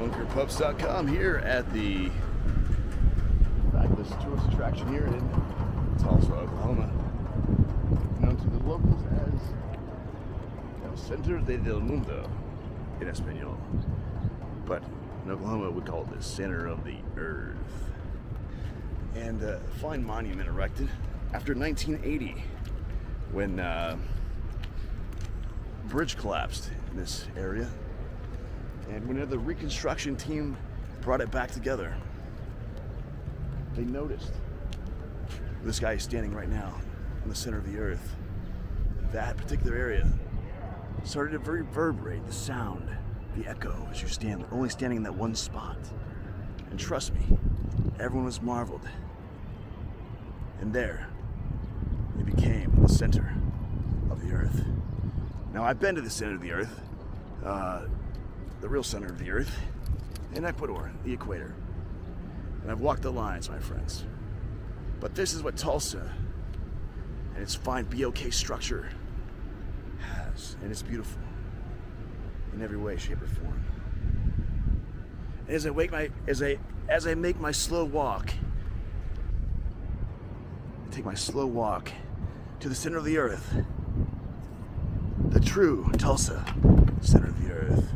monkerpups.com here at the fabulous tourist attraction here in Tulsa, Oklahoma. Known to the locals as El Centro de del Mundo in Espanol. But in Oklahoma, we call it the center of the earth. And a fine monument erected after 1980 when uh, bridge collapsed in this area and when the reconstruction team brought it back together, they noticed this guy is standing right now in the center of the earth. That particular area started to reverberate the sound, the echo as you stand, only standing in that one spot. And trust me, everyone was marveled. And there, it became the center of the earth. Now, I've been to the center of the earth. Uh, the real center of the Earth, in Ecuador, the equator. And I've walked the lines, my friends. But this is what Tulsa and its fine BOK structure has, and it's beautiful in every way, shape, or form. And as I wake my as I as I make my slow walk, I take my slow walk to the center of the earth. The true Tulsa center of the earth.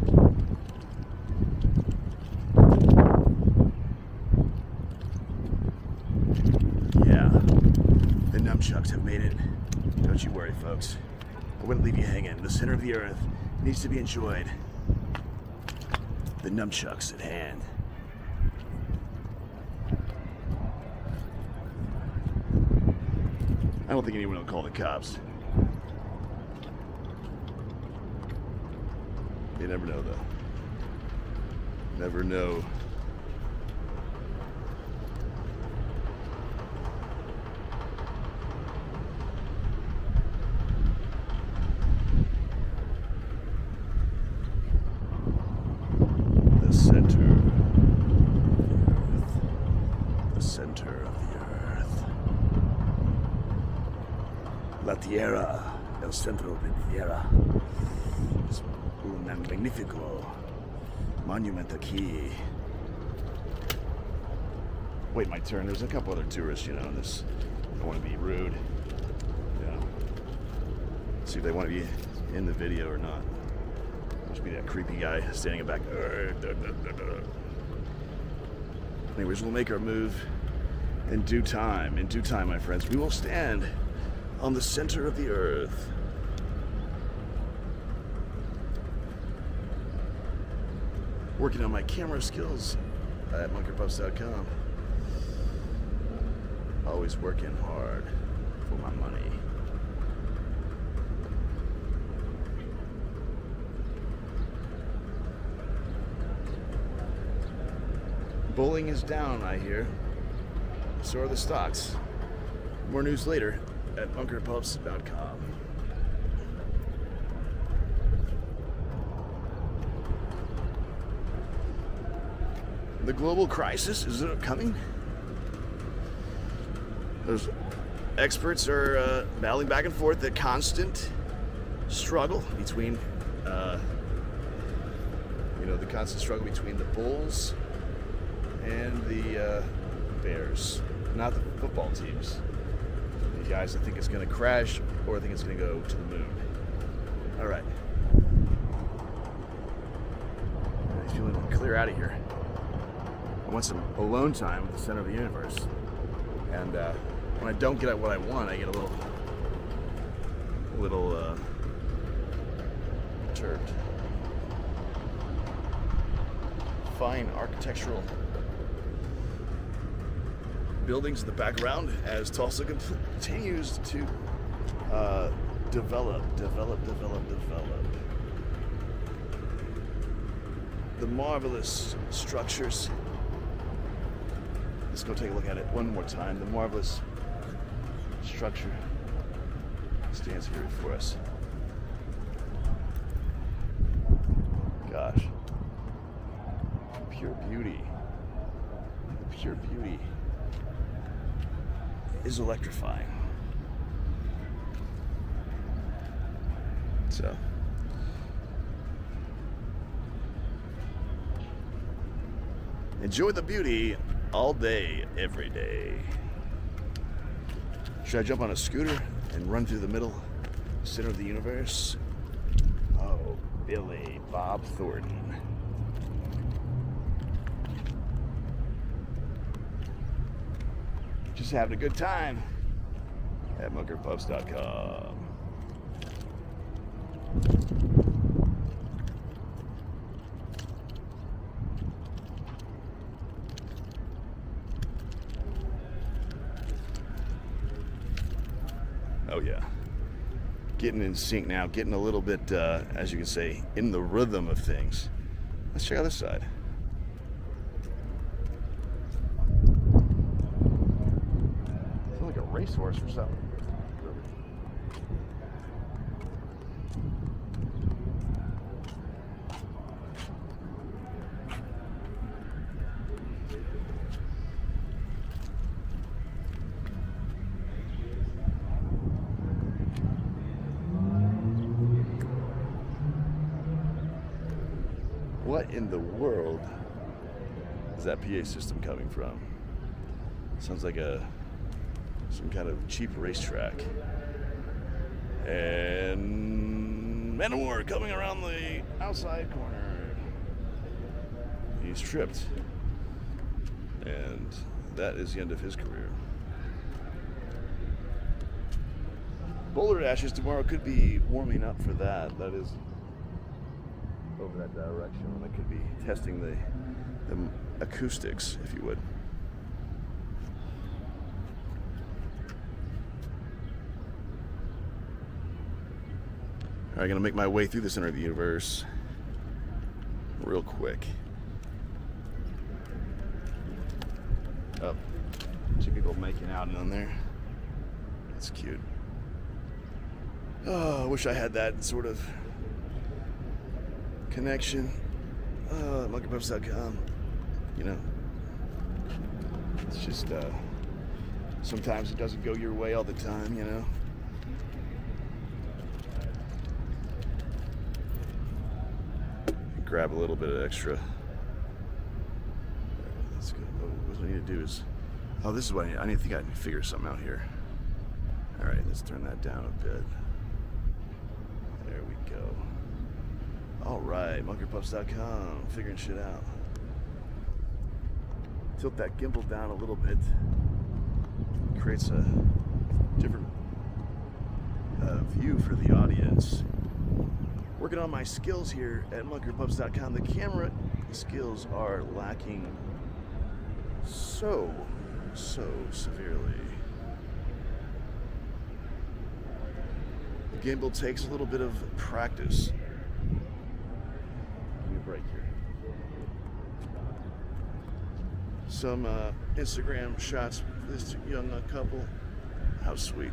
Have made it. Don't you worry, folks. I wouldn't leave you hanging. The center of the earth needs to be enjoyed. The nunchucks at hand. I don't think anyone will call the cops. You never know, though. Never know Tierra, el centro de Tierra. Es un magnífico monumento aquí. Wait my turn. There's a couple other tourists, you know, this. I don't want to be rude. You. See if they want to be in the video or not. Must be that creepy guy standing in back. Anyways, we'll make our move in due time. In due time, my friends. We will stand on the center of the earth. Working on my camera skills at monkerpups.com. Always working hard for my money. Bowling is down, I hear. So are the stocks. More news later at monkerpups.com. The global crisis is coming? Those experts are uh, battling back and forth the constant struggle between, uh, you know, the constant struggle between the Bulls and the uh, Bears, not the football teams guys I think it's going to crash or I think it's going to go to the moon. All right. i He's feeling clear out of here. I want some alone time at the center of the universe. And uh, when I don't get what I want, I get a little, a little uh, perturbed. Fine architectural buildings in the background as Tulsa continues to uh, develop, develop, develop, develop. The marvelous structures. Let's go take a look at it one more time. The marvelous structure stands here for us. Gosh. Pure beauty. Pure beauty is electrifying. So. Enjoy the beauty all day, every day. Should I jump on a scooter and run through the middle, center of the universe? Oh, Billy Bob Thornton. Just having a good time at monkerpups.com. Oh yeah. Getting in sync now, getting a little bit, uh, as you can say, in the rhythm of things. Let's check out this side. Sounds a racehorse or something. What in the world is that PA system coming from? Sounds like a some kind of cheap racetrack. And Man of War coming around the outside corner. He's tripped. And that is the end of his career. Boulder Dashes tomorrow could be warming up for that. That is over that direction. And I could be testing the, the acoustics, if you would. All right, gonna make my way through the center of the universe real quick. Oh, two people making out in there. That's cute. Oh, I wish I had that sort of connection. Uh, monkerpups.com. You know, it's just uh, sometimes it doesn't go your way all the time. You know. Grab a little bit of extra. That's good. What I need to do is, oh, this is what I need. I need to think I can figure something out here. All right, let's turn that down a bit. There we go. All right, monkerpups.com, figuring shit out. Tilt that gimbal down a little bit. Creates a different uh, view for the audience. Working on my skills here at monkerpups.com. The camera skills are lacking so, so severely. The gimbal takes a little bit of practice. Give me a break here. Some uh, Instagram shots this young uh, couple. How sweet.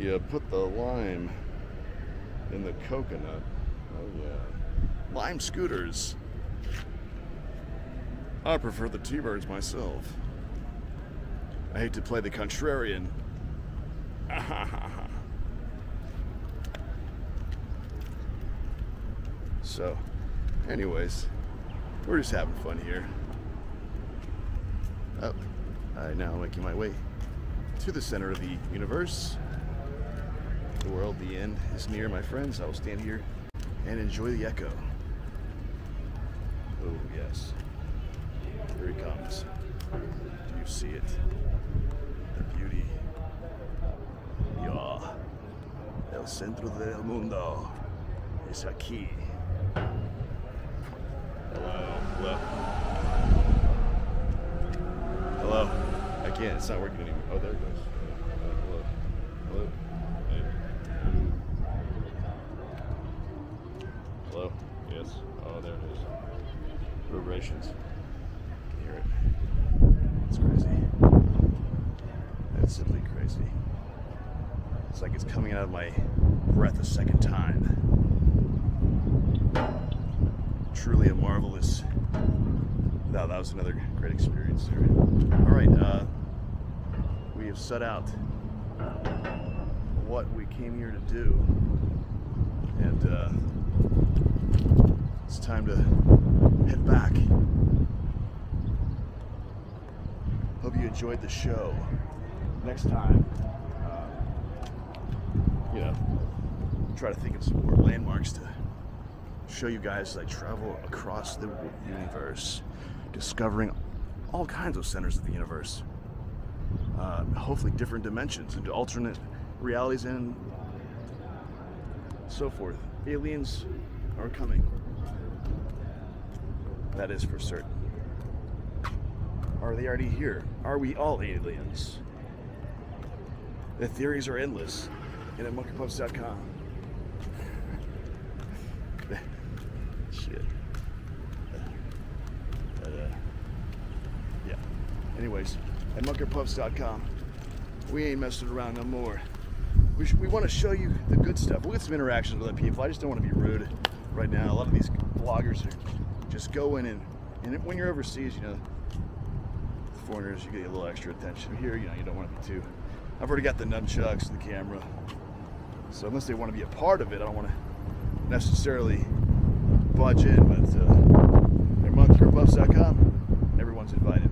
You put the lime in the coconut. Oh yeah. Lime scooters. I prefer the T-Birds myself. I hate to play the contrarian. so, anyways, we're just having fun here. Oh, I now making my way to the center of the universe. The world, the end is near, my friends. I will stand here and enjoy the echo. Oh, yes. Here he comes. Do you see it? The beauty. Ya. El centro del mundo es aquí. Hello. Hello. Hello. I can't. It's not working anymore. Oh, there it goes. Uh, hello. Hello. Hey. Hello. Yes. Oh, there it is. Reverberations. Can you hear it? It's crazy. That's simply crazy. It's coming out of my breath a second time. Truly a marvelous. No, that was another great experience there. All right, uh, we have set out what we came here to do. And uh, it's time to head back. Hope you enjoyed the show. Next time, you know, try to think of some more landmarks to show you guys as I travel across the universe, discovering all kinds of centers of the universe. Uh, hopefully, different dimensions into alternate realities and so forth. Aliens are coming. That is for certain. Are they already here? Are we all aliens? The theories are endless. And at monkerpups.com. Shit. But, uh, yeah. Anyways, at monkerpups.com, we ain't messing around no more. We, we want to show you the good stuff. We'll get some interactions with other people. I just don't want to be rude right now. A lot of these bloggers are just going and, and when you're overseas, you know, foreigners, you get a little extra attention. Here, you know, you don't want to be too. I've already got the nunchucks, the camera. So unless they want to be a part of it, I don't want to necessarily budge in. But uh, everyone's invited.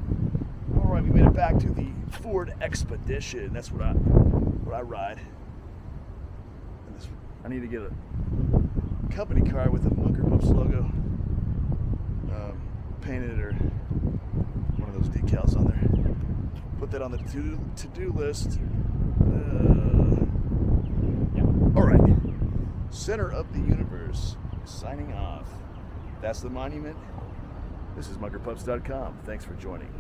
All right, we made it back to the Ford Expedition. That's what I what I ride. This, I need to get a company car with a Monker Pups logo um, painted or one of those decals on there. Put that on the to to-do list. Uh. All right. Center of the universe. Signing off. That's the monument. This is MonkerPups.com. Thanks for joining.